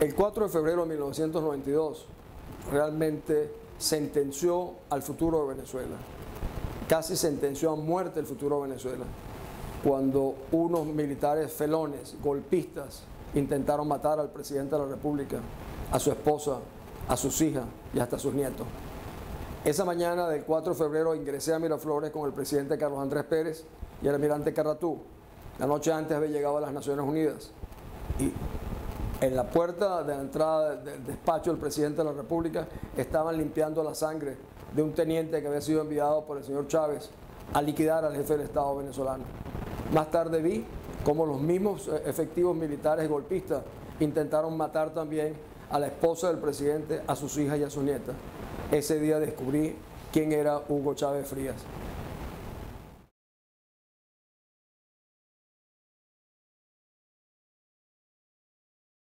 El 4 de febrero de 1992 realmente sentenció al futuro de Venezuela, casi sentenció a muerte el futuro de Venezuela, cuando unos militares felones, golpistas, intentaron matar al presidente de la República, a su esposa, a sus hijas y hasta a sus nietos. Esa mañana del 4 de febrero ingresé a Miraflores con el presidente Carlos Andrés Pérez y el almirante Carratú. La noche antes había llegado a las Naciones Unidas y en la puerta de la entrada del despacho del presidente de la República estaban limpiando la sangre de un teniente que había sido enviado por el señor Chávez a liquidar al jefe del Estado venezolano. Más tarde vi cómo los mismos eh, efectivos militares golpistas intentaron matar también a la esposa del presidente, a sus hijas y a sus nietas. Ese día descubrí quién era Hugo Chávez Frías.